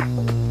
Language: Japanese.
う。